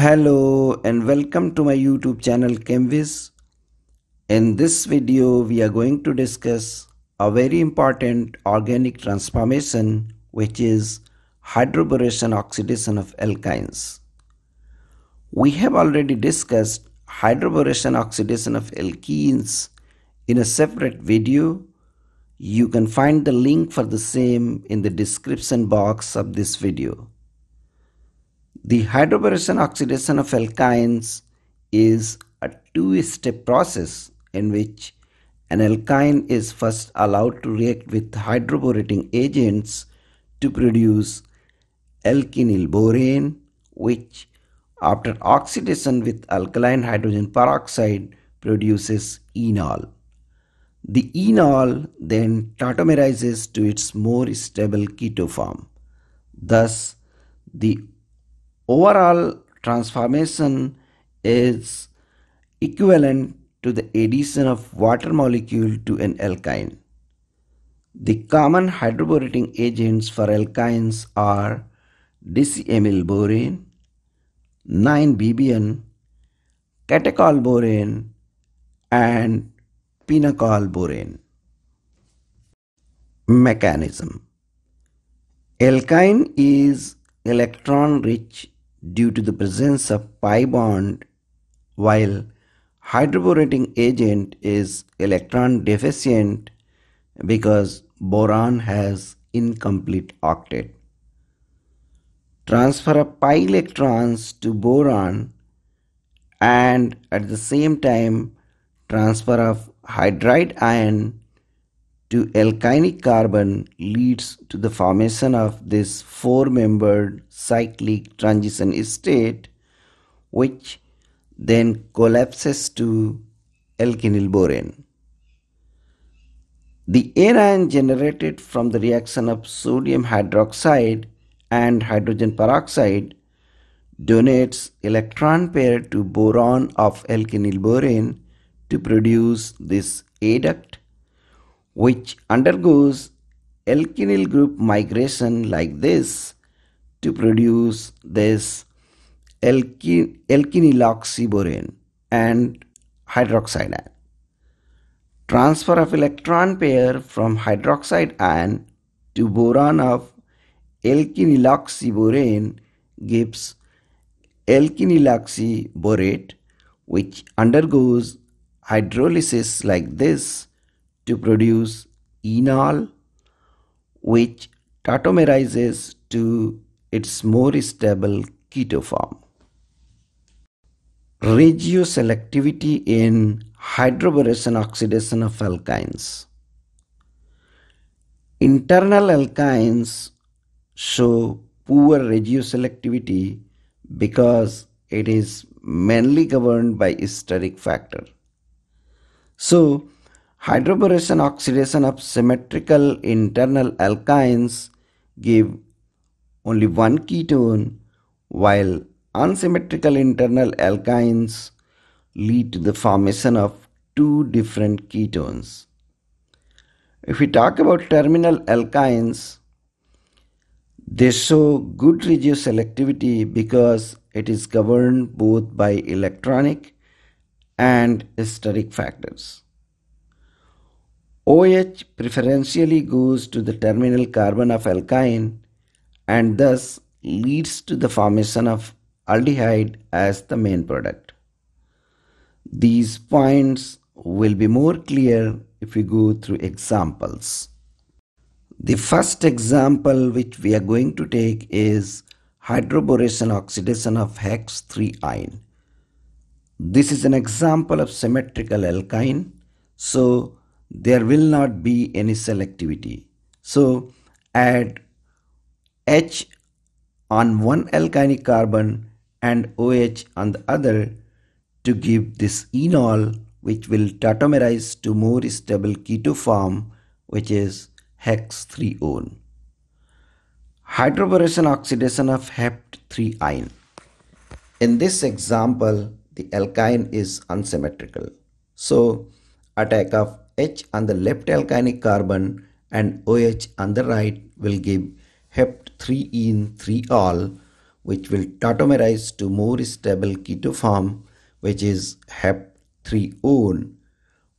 Hello and welcome to my YouTube channel ChemWis. In this video, we are going to discuss a very important organic transformation which is hydroboration oxidation of alkynes. We have already discussed hydroboration oxidation of alkenes in a separate video. You can find the link for the same in the description box of this video. The hydroboration oxidation of alkynes is a two-step process in which an alkyne is first allowed to react with hydroborating agents to produce alkenyl borane which after oxidation with alkaline hydrogen peroxide produces enol. The enol then tautomerizes to its more stable keto form. Thus, the overall transformation is equivalent to the addition of water molecule to an alkyne. The common hydroborating agents for alkynes are disiamyl borane, 9-BBN, catechol borane, and pinacol borane. Mechanism Alkyne is electron rich due to the presence of pi bond while hydroborating agent is electron deficient because boron has incomplete octet. Transfer of pi electrons to boron and at the same time transfer of hydride ion to alkynic carbon leads to the formation of this four-membered cyclic transition state which then collapses to alkenyl borane. The anion generated from the reaction of sodium hydroxide and hydrogen peroxide donates electron pair to boron of alkenyl borane to produce this adduct which undergoes alkenyl group migration like this to produce this alkenyloxyborane and hydroxide ion. Transfer of electron pair from hydroxide ion to boron of alkenyloxyborane gives alkenyloxyborate which undergoes hydrolysis like this to produce enol which tautomerizes to its more stable keto form. Regioselectivity in hydroboration oxidation of alkynes. Internal alkynes show poor regioselectivity because it is mainly governed by steric factor. So, Hydroboration oxidation of symmetrical internal alkynes give only one ketone while unsymmetrical internal alkynes lead to the formation of two different ketones. If we talk about terminal alkynes, they show good regioselectivity because it is governed both by electronic and steric factors. OH preferentially goes to the terminal carbon of alkyne and thus leads to the formation of aldehyde as the main product. These points will be more clear if we go through examples. The first example which we are going to take is hydroboration oxidation of hex 3 yne. This is an example of symmetrical alkyne. So there will not be any selectivity. So add H on one alkynic carbon and OH on the other to give this enol which will tautomerize to more stable keto form which is hex 3-one. Hydroboration oxidation of hept 3 yne. In this example, the alkyne is unsymmetrical. So, attack of H on the left alkynic carbon and OH on the right will give hept 3 en 3 ol which will tautomerize to more stable keto form which is hept-3-one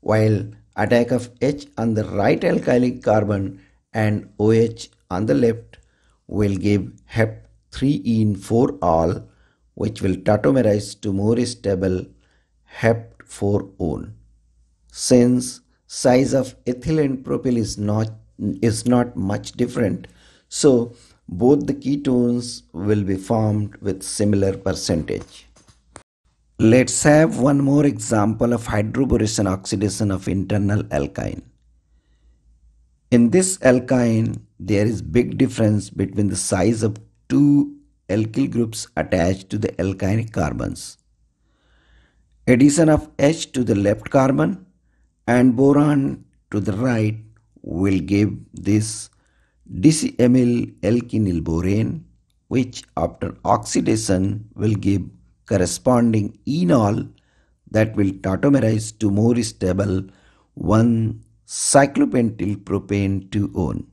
while attack of H on the right alkynic carbon and OH on the left will give hept-3-ene-4-ol which will tautomerize to more stable hept-4-one Since size of ethyl and propyl is not is not much different so both the ketones will be formed with similar percentage. Let's have one more example of hydroboration oxidation of internal alkyne. In this alkyne, there is big difference between the size of two alkyl groups attached to the alkynic carbons. Addition of H to the left carbon and boron to the right will give this disiamyl alkenyl borane which after oxidation will give corresponding enol that will tautomerize to more stable 1 cyclopentyl propane 2-one.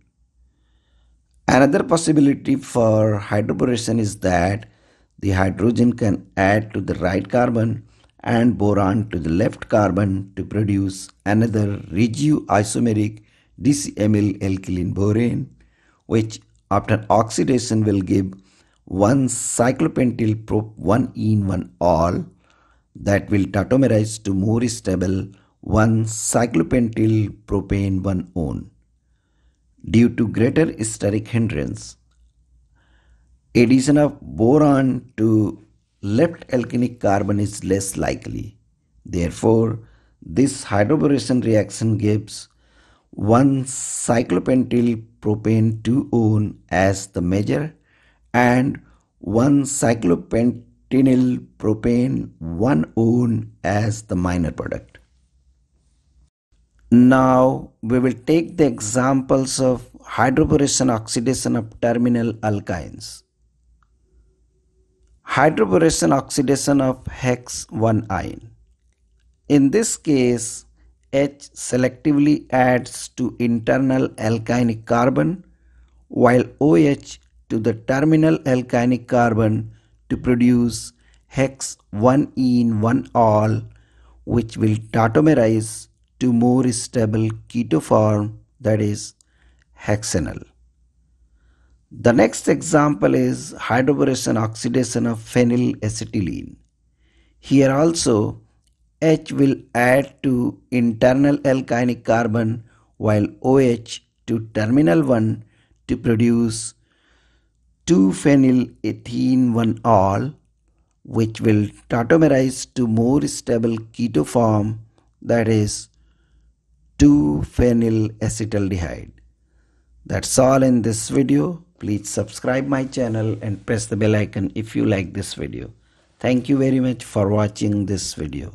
Another possibility for hydroboration is that the hydrogen can add to the right carbon and boron to the left carbon to produce another regioisomeric disiamyl alkyl borane which after oxidation will give one cyclopentyl prop 1 en 1 ol that will tautomerize to more stable 1 cyclopentyl propane 1 one. Due to greater steric hindrance, addition of boron to left alkynic carbon is less likely. Therefore, this hydroboration reaction gives 1 cyclopentyl propane 2 one as the major and 1 cyclopentenyl propane 1 one as the minor product. Now we will take the examples of hydroboration oxidation of terminal alkynes. Hydroboration oxidation of hex 1 yne. In this case, H selectively adds to internal alkynic carbon while OH to the terminal alkynic carbon to produce hex 1 en 1 ol which will tautomerize to more stable keto form that is hexanal. The next example is hydroboration oxidation of phenylacetylene. Here also H will add to internal alkynic carbon while OH to terminal 1 to produce 2-phenyl-ethene-1-ol which will tautomerize to more stable keto form that is 2-phenyl-acetaldehyde. That's all in this video. Please subscribe my channel and press the bell icon if you like this video. Thank you very much for watching this video.